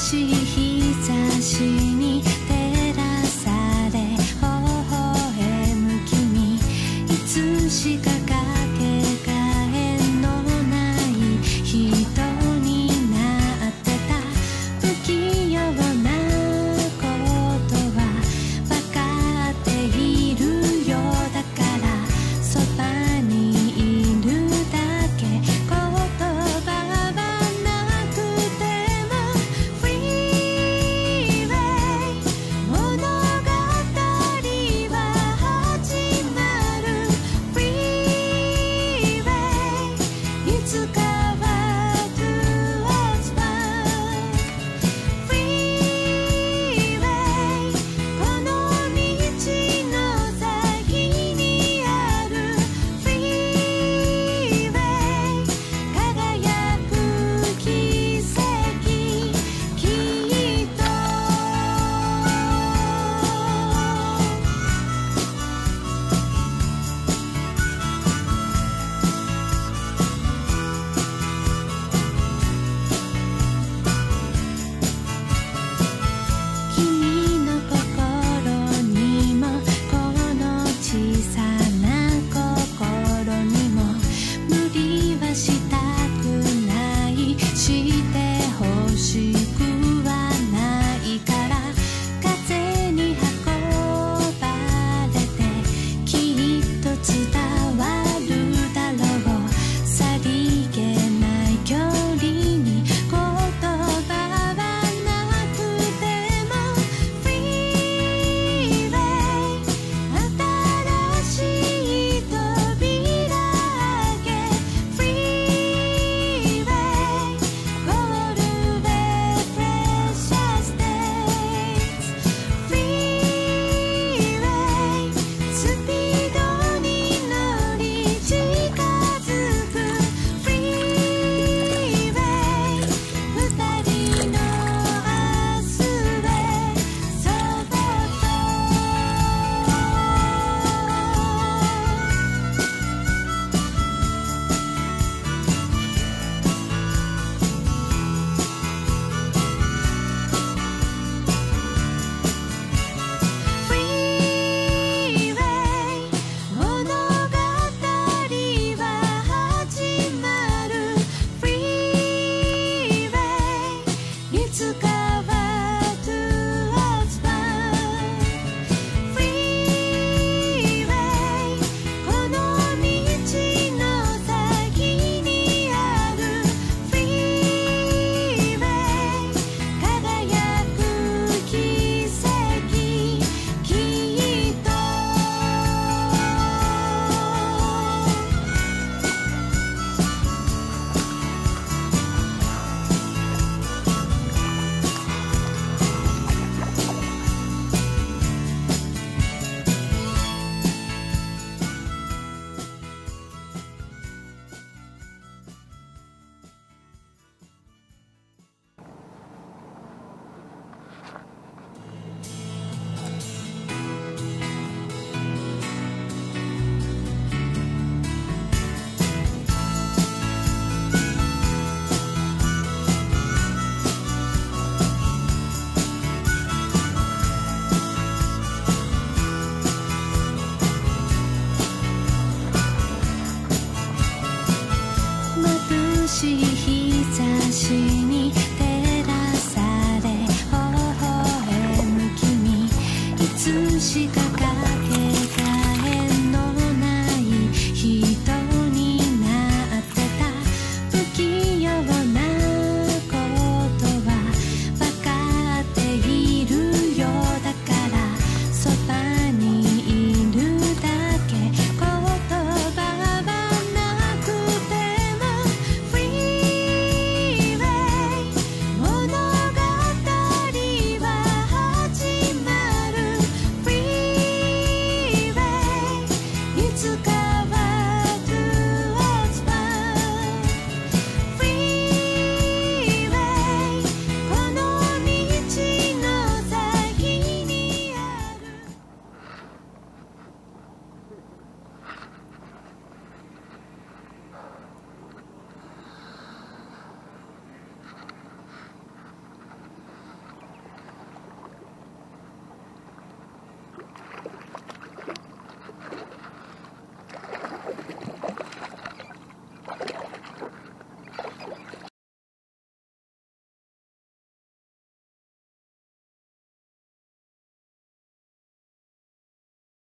しい日差しに